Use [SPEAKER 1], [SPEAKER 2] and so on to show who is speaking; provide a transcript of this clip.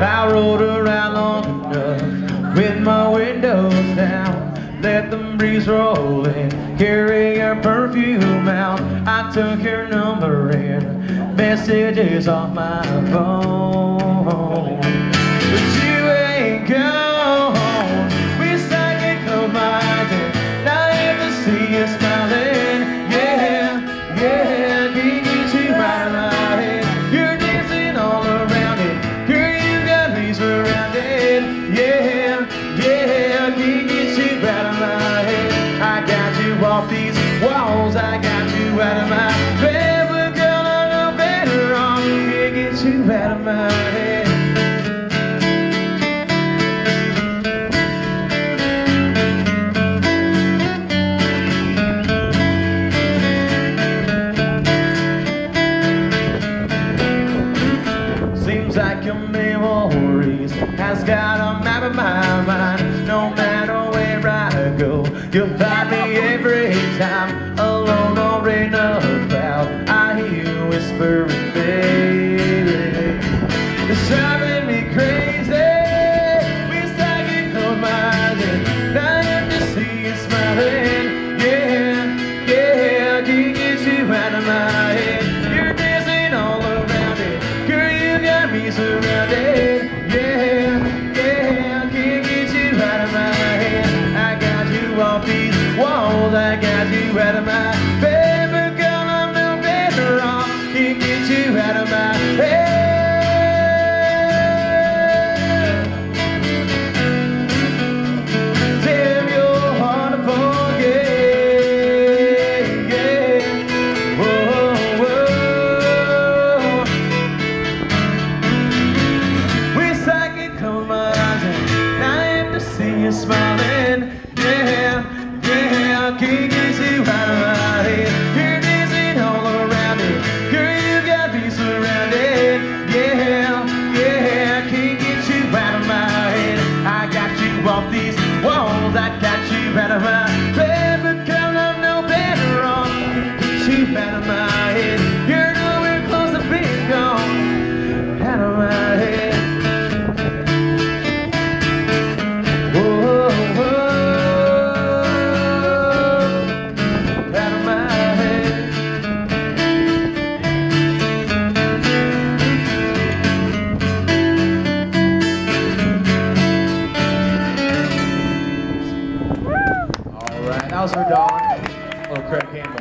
[SPEAKER 1] I rode around long enough with my windows down. Let the breeze roll in, carry her perfume out. I took her number and messages off my phone. But you ain't gone. You off these walls. I got you out of my bed. But girl, I know better off. Can't get you out of my head. Seems like your memories has got a map of my out of my head. King is here. right. That was her dog. Little Craig Campbell.